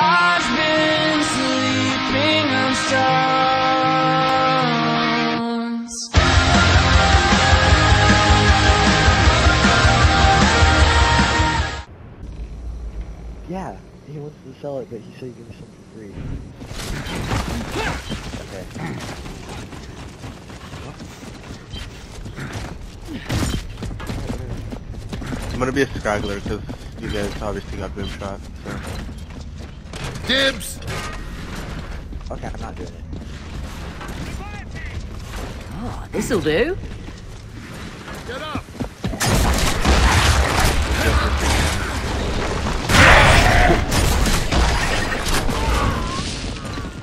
I've been sleeping on stars. Yeah, he wants to sell it, but he said he'd give me some for free. Okay. I'm gonna be a straggler because you guys obviously got boom shot. So. Dibs! Okay, I'm not doing it. Oh, this'll do. Get up!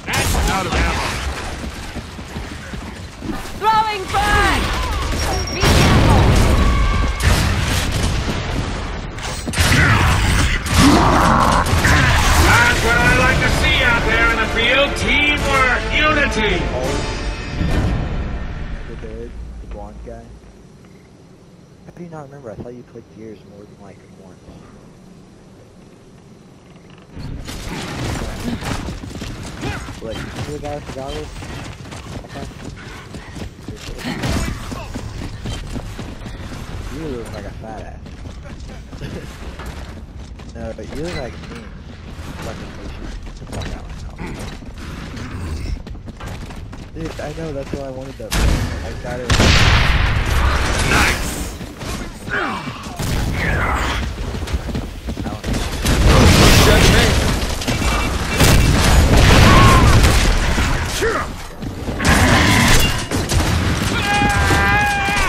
That's out of ammo. Throwing back! Field. Teamwork, unity. The dude, the blonde guy. How do you not remember? I thought you played Gears more than like once. Like, you the guy with the goggles? You look like a fat ass. no, but you look like me. Fucking patient. Get the fuck out of my house. Dude, I know, that's why I wanted that. I got it. Judge me.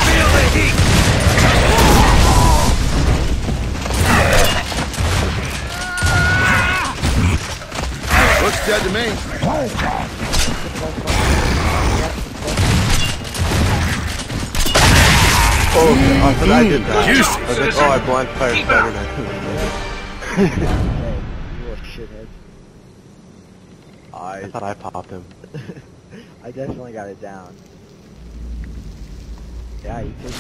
Feel the heat! Looks dead to me. Oh, okay. I thought I did that. Juicy. I was like, oh, I blind fired better than Hey, you little shithead. I thought I popped him. I definitely got it down. Yeah, you took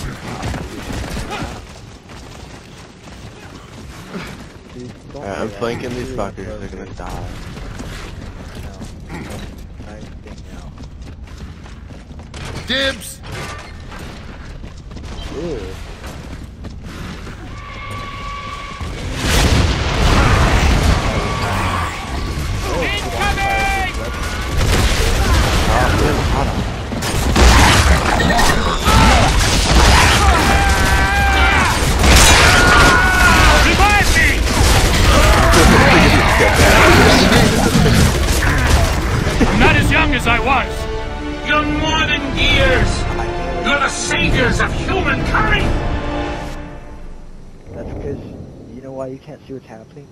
don't Alright, I'm flanking these fuckers. They're gonna die. No. Not think now. Dibs! Ew. Man, hot. Revive me. I'm not as young as I was. You're more than years. You're the saviors of humankind. That's because you know why you can't see what's happening?